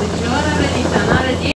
Good job.